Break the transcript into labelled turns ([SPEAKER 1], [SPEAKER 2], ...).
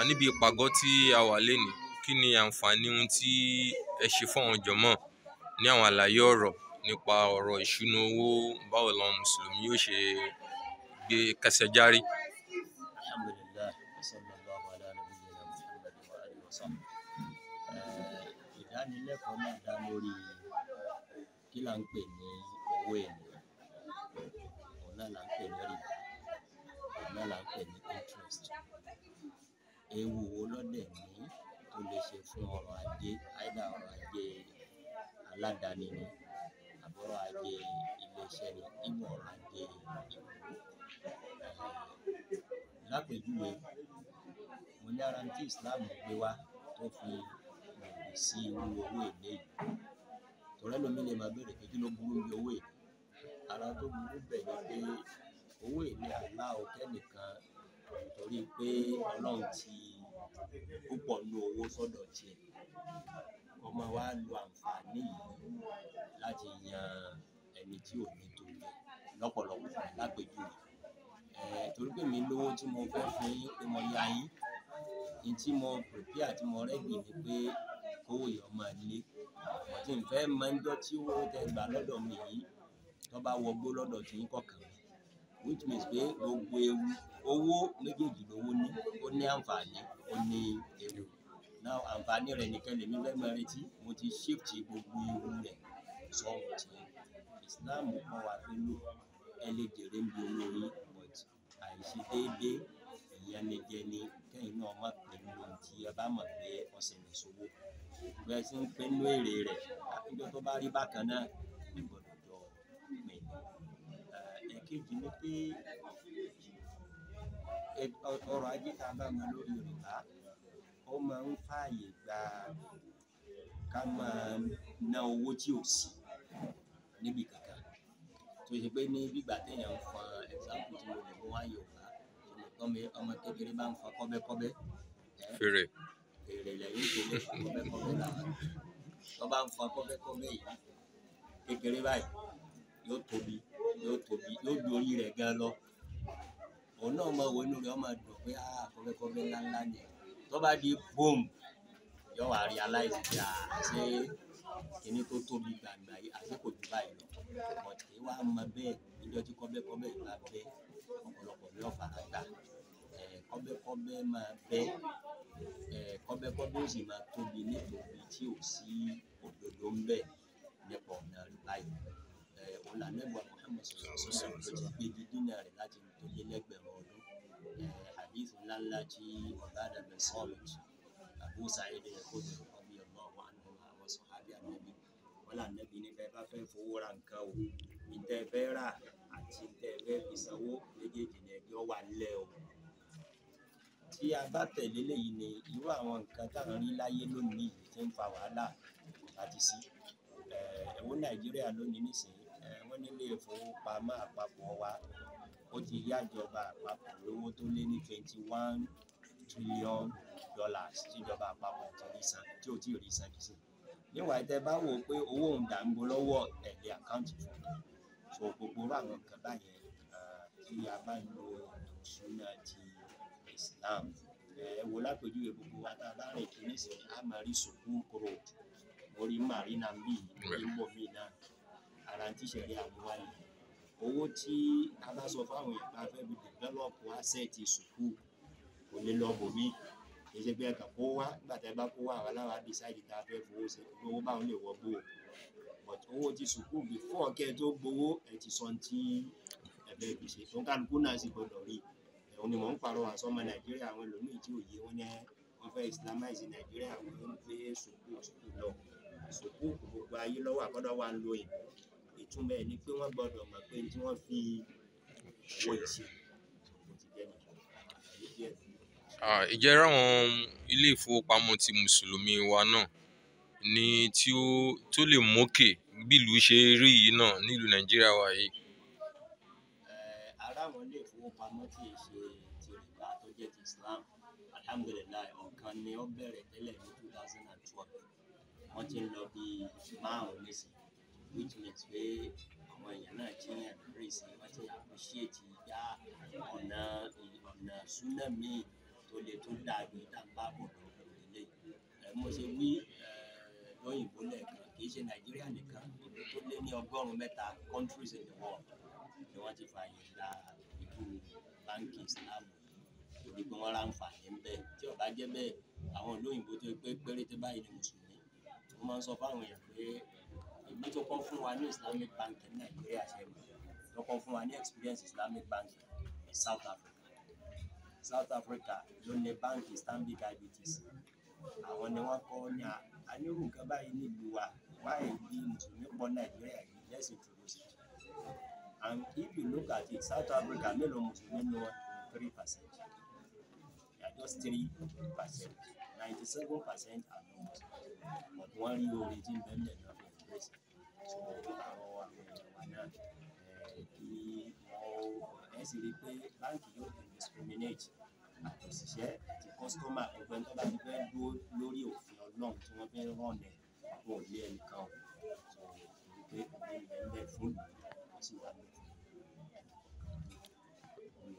[SPEAKER 1] Níbi ìpàgọ́ tí a wà lénìí kí ni àǹfààní ohun tí ẹ ṣe fún àwọn jọ̀mọ́ ní àwọn àlàyé ọ̀rọ̀ nípa ọ̀rọ̀ ìṣúná owó báwo làwọn mùsùlùmí yóò ṣe gbé kẹsẹ̀ járí.
[SPEAKER 2] Eh, ìdánilẹ́kọ̀ọ́ náà dá lórí kí là ń pè ní owó ènìyàn. Òun náà là ń pè ní rìbá. Òun náà là ń pè ní interest ewu wo lọ́dẹ̀ ní tó lè ṣe fún ọrọ̀ ajé? Àìdá ọrọ̀ ajé aládàáni ni àbọ̀rọ̀ ajé iléeṣẹ́ ni ìwọ̀ ọrọ̀ ajé lápèjúwe mo ní ara tí islam gbé wá tó fi lòdì sí irú owó èlé yìí. Tọ́rẹ́ lómi lè máa béèrè pé kí ló burú bí owó èlé. Ara tó burú bẹ̀ ni pé owó èlé àlá òkè torí pé ọlọ́run ti púpọ̀ nu owó sọ́dọ̀ tiẹ̀. Ọmọ wa lo àǹfààní yìí láti yan ẹni tí ò ní tó yẹ lọ́pọ̀lọpọ̀ lápèjúwe. Eh, torí pé mi lówó tí mo fẹ́ fún pé mo ya yín ní tí mo prepare tí mo rẹ́dì ni pé kówó yọ máa lé. Mo ti ń fẹ́ máa ń jọ́ tí owó tẹ gbà lọ́dọ̀ mi yìí tó bá wọgbó lọ́dọ̀ tí yín kọ̀ọ̀kan which means pé gbogbo ewu owó méjèèjì lówó ní ó ní àǹfààní ó ní ewu. Now àǹfààní rẹ̀ nìkan lèmi fẹ́ máa retí mo ti shift gbogbo ewu rẹ̀ sọ̀rọ̀ tí Islam kọ́ wa pé lò ẹ lè jèrè ń bi owó yín but àìṣe déédéé ìyanijẹni kẹ́yìn náà má pè ní ohun tí ẹ bá mọ̀ pé ọ̀sẹ̀ lè ṣòwò bẹ́ẹ̀ sì ń pè nínú èrè rẹ̀ àpéjọ tó bá rí bákan náà ẹ̀kejì ni pé ọrọ̀ ajé tá a bá mọ lórí rìbá ó máa ń fààyè gba ká máa ná owó tí ò sí níbi kankan. Tó ṣe pé ní gbígbà téèyàn ń fọn ẹ̀sáǹpù tí mo lè mú wáyé ọ̀gá ọmọ ọmọ kékeré bá ń fọn kọ́bẹ́kọ́bẹ́
[SPEAKER 1] fèrè.
[SPEAKER 2] èrè lẹ́yìn ìpínlẹ̀ kọ́bẹ́kọ́bẹ́ làwọn tó bá ń fọn kọ́bẹ́kọ́bẹ́ yìí kékeré báyìí yóò tóbi yóò tóbi yóò ju orí rẹ̀ gan lọ. Òun náà mọ inú rẹ̀ ọmọ dùn pé ah kọ́bẹ́kọ́bẹ́ ńláńlá ni. Tó bá di boom yóò wá realize pé ah ṣé kíní tó tóbi gbàgbà yìí? Àti kò jù báyìí lọ? Ọ̀tẹ̀ wa mọ bẹ́ẹ̀. Níjọ́ tí kọ́bẹ́kọ́bẹ́ yìí bá bẹ́ ọ̀pọ̀lọpọ̀ ní ọ̀fàrà gbà kọ́bẹ́kọ́bẹ́ máa bẹ́. Kọ́bẹ́kọ́bẹ́ ó sì máa tóbi nítorí tí ò sí òdodo ń bẹ nípa ọ̀nà báyìí òun là nẹ́bùà Muhammad alaihi wasallam tó ti gbé dídínà rẹ̀ láti tó lé lẹ́gbẹ̀rún ọdún hadith ńláńlá tí Ubadah bin Samit Abu Sa'id al-Khudri radiyallahu anhu àwọn sọ̀hábì ànábì wọn là nẹ́bi ní bẹ́ẹ̀ bá fẹ́ fowó ra nǹkan o ìtẹ́ fẹ́ rà àti ìtẹ́ fẹ́ fi sanwó méjèèjì ní ẹjọ́ wà nílẹ̀ o tí a bá tẹ̀lé léyìí ẹ̀wọ̀n nàìjíríà lónìí eh, wọ́n nílé ìfowópamọ́ àpapọ̀ wa. Ó ti yájọba àpapọ̀ lówó tó lé ní twenty one trillion dollars tíjọba àpapọ̀ ti rí san tí ò tí ì rí san jù sí níwà tẹ bá wò ó pé owó òun dà ń bo lọ́wọ́ ẹ̀lẹ́ àkáǹtì fún so gbogbo irú àwọn nǹkan báyẹn ah, tí a bá ń lo ìṣúná ti Islam. Ẹ wo lápèjúwe gbogbo wa tá a bá rìn kiri sí a máa rí sukuu road orí marina bíi míì náà ara ń tíṣẹ̀rí àmúwá yìí owó tí a bá sọ fáwọn èèyàn bá fẹ́ fi develop asset sukuu kò lè lọ bòmí. Kì í ṣe pé ẹ̀ka kó wá nígbà tí ẹ bá kó wá àwọn aláwa decide tá a fẹ́ fowó ṣe owó báwọn lè wọ gbó o but owó ti sukuu before kẹ́ ẹ tó gbowó ẹ ti sọ ti ẹ fẹ́ fi ṣe. Ń kálukú náà sì gbọdọ̀ rí. Òun ni mò ń parọ́ àsọmọ nàìjíríà àwọn ẹlòmíì tí ò yé wọn ní wọn fẹ́ islamize nàìjíríà wọn ń gbé sukuu sukuu lọ. Sukuu gbogbo ayé lọ́wọ́ àkọ́dọ̀ wà ń lo ìbò ìtumọ̀ ẹ̀ ni pé wọ́n gbọ́dọ̀ mọ̀ pé tí wọ́n fi owó ìṣe kò ti jẹ́ nìkan àyè díẹ̀
[SPEAKER 1] Ah, ìjẹ́ ráwọn ilé ìfowópamọ́ ti mùsùlùmí wa náà ní tí ó tó lè mókè bí ìlú ṣe rí yìí náà nílùú nàìjíríà wa yìí.
[SPEAKER 2] Ara àwọn ilé ìfowópamọ́ tí ì ṣe ti rìbá tó jẹ́ ti Islam alhamdulilayi ọ̀kan ni ó bẹ̀rẹ̀ tẹ́lẹ̀ ní two thousand and twelve. Wọ́n ti ń lọ bí márùn-ún nísìnyí means pé àwọn èèyàn náà ti ń embrace wọ́n ti appreciate ìyá ọ̀nà ọ̀nà súnà míì tó lè tó ìta bá bọ̀ lọ́wọ́ ẹ mo ṣe wí lóyìnbó lẹ́ẹ̀kan kì í ṣe nàìjíríà nìkan tó lé ní ọgọ́rùn-ún mẹ́ta countries in the world ni wọ́n ti fààyè gba ìlú báńkì islam. Torí pé wọ́n ráǹfààní ń bẹ́ẹ̀ tí ó jẹ́ bẹ́ẹ̀ àwọn olóyìnbó tó pé péréte báyìí ni mùsùlùmí wọ́n máa ń sọ fáwọn èèyàn pé ìlú tó kọ́ fún wa ní islamic bank ní nàìjíríà ṣe mọ̀. Tó kọ́ fún wa ní experience islamic bank ní south africa. South africa ló ní báńkì stanbic ibtc àwọn ni wọ́n kọ́ ní anírú nǹkan báyìí nílùú wa. Wáyé bí mùsùlùmí pọ̀ nàìjíríà yìí introduce it. And if you look at it south africa mélòó mùsùlùmí ní wọn? three percent. They are just three percent. ninety seven percent are not but wọ́n rí oore tí ń bẹ́ẹ̀ náà fi embrace so àwọn àwọn náà kí wọ́n ẹ̀ sì rí i pé báńkì yóò í discriminate àti òṣìṣẹ́ àti kọ́sítọ́mà gbogbo ẹni tó bá ti fẹ́ dúró lórí òfin ọlọ́run tí wọ́n fẹ́ rán ẹ̀